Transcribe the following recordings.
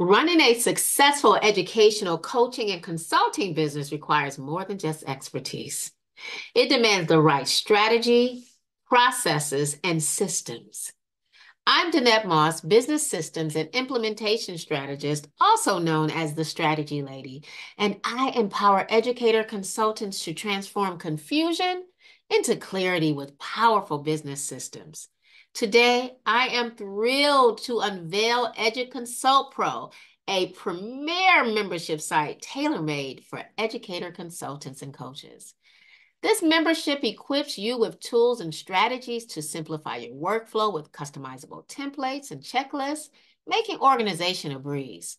Running a successful educational coaching and consulting business requires more than just expertise. It demands the right strategy, processes, and systems. I'm Danette Moss, Business Systems and Implementation Strategist, also known as the Strategy Lady, and I empower educator consultants to transform confusion into clarity with powerful business systems. Today, I am thrilled to unveil EduConsult Pro, a premier membership site tailor-made for educator consultants and coaches. This membership equips you with tools and strategies to simplify your workflow with customizable templates and checklists, making organization a breeze.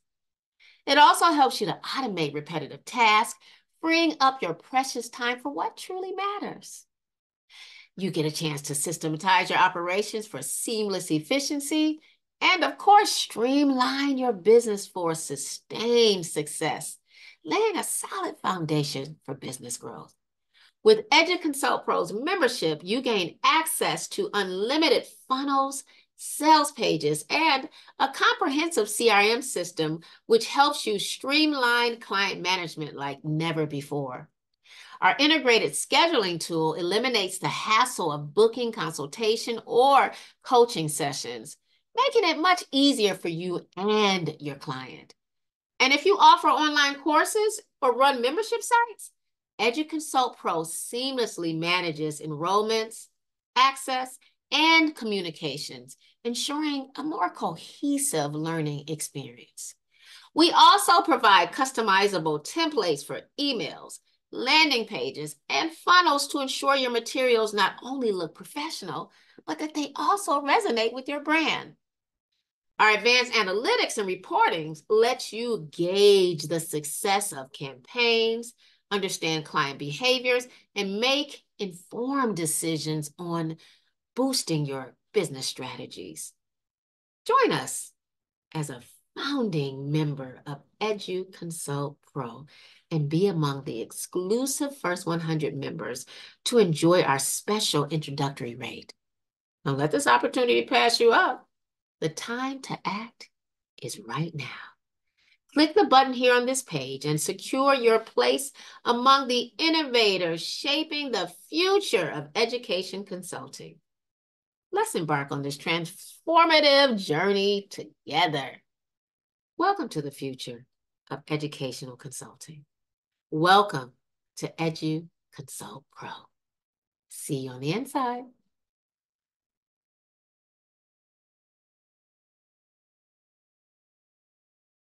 It also helps you to automate repetitive tasks, freeing up your precious time for what truly matters. You get a chance to systematize your operations for seamless efficiency and, of course, streamline your business for sustained success, laying a solid foundation for business growth. With EduConsult Pro's membership, you gain access to unlimited funnels, sales pages, and a comprehensive CRM system, which helps you streamline client management like never before. Our integrated scheduling tool eliminates the hassle of booking consultation or coaching sessions, making it much easier for you and your client. And if you offer online courses or run membership sites, EduConsult Pro seamlessly manages enrollments, access, and communications, ensuring a more cohesive learning experience. We also provide customizable templates for emails, landing pages, and funnels to ensure your materials not only look professional, but that they also resonate with your brand. Our advanced analytics and reportings let you gauge the success of campaigns, understand client behaviors, and make informed decisions on boosting your business strategies. Join us as a founding member of EduConsult Pro and be among the exclusive first 100 members to enjoy our special introductory rate. Don't let this opportunity pass you up. The time to act is right now. Click the button here on this page and secure your place among the innovators shaping the future of education consulting. Let's embark on this transformative journey together. Welcome to the future of educational consulting. Welcome to Edu Consult Pro. See you on the inside.